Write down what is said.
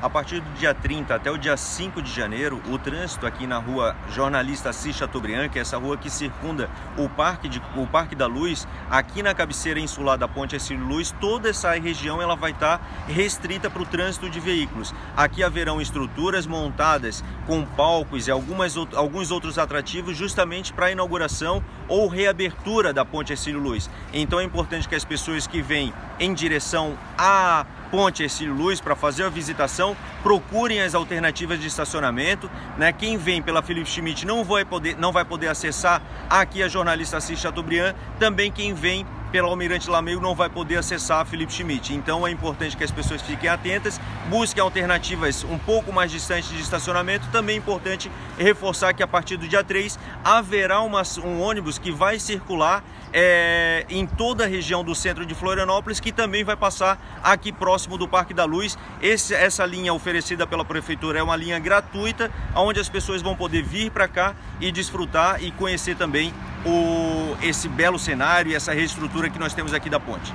A partir do dia 30 até o dia 5 de janeiro, o trânsito aqui na rua Jornalista Assis Chateaubriand, que é essa rua que circunda o Parque, de, o Parque da Luz, aqui na cabeceira insular da Ponte Ercílio Luz, toda essa região ela vai estar restrita para o trânsito de veículos. Aqui haverão estruturas montadas com palcos e algumas, alguns outros atrativos justamente para a inauguração ou reabertura da Ponte Ercílio Luz. Então é importante que as pessoas que vêm em direção à Ponte Ercílio Luz para fazer a visitação, procurem as alternativas de estacionamento. Né? Quem vem pela Felipe Schmidt não vai poder, não vai poder acessar aqui a jornalista Assis Chateaubriand. Também quem vem pela Almirante Lameiro não vai poder acessar a Felipe Schmidt. Então é importante que as pessoas fiquem atentas, busquem alternativas um pouco mais distantes de estacionamento. Também é importante reforçar que a partir do dia 3 haverá uma, um ônibus que vai circular é, em toda a região do centro de Florianópolis, que também vai passar aqui próximo do Parque da Luz. Esse, essa linha oferecida pela Prefeitura é uma linha gratuita, onde as pessoas vão poder vir para cá e desfrutar e conhecer também o, esse belo cenário e essa reestrutura que nós temos aqui da ponte.